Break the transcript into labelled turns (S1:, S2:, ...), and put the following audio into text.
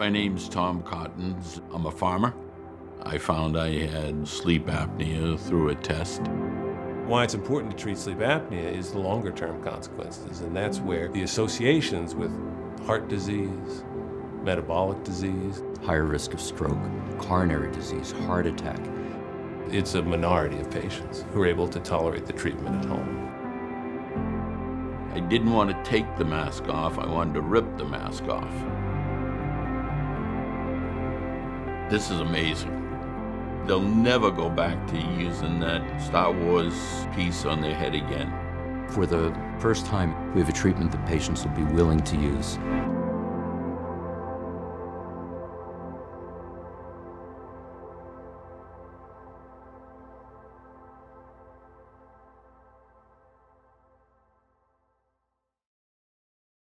S1: My name's Tom Cottons. I'm a farmer. I found I had sleep apnea through a test.
S2: Why it's important to treat sleep apnea is the longer term consequences, and that's where the associations with heart disease, metabolic disease,
S3: higher risk of stroke, coronary disease, heart attack.
S2: It's a minority of patients who are able to tolerate the treatment at home.
S1: I didn't want to take the mask off, I wanted to rip the mask off. This is amazing. They'll never go back to using that Star Wars piece on their head again.
S3: For the first time, we have a treatment that patients will be willing to use.